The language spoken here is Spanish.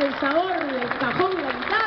El sabor del cajón de la guitarra.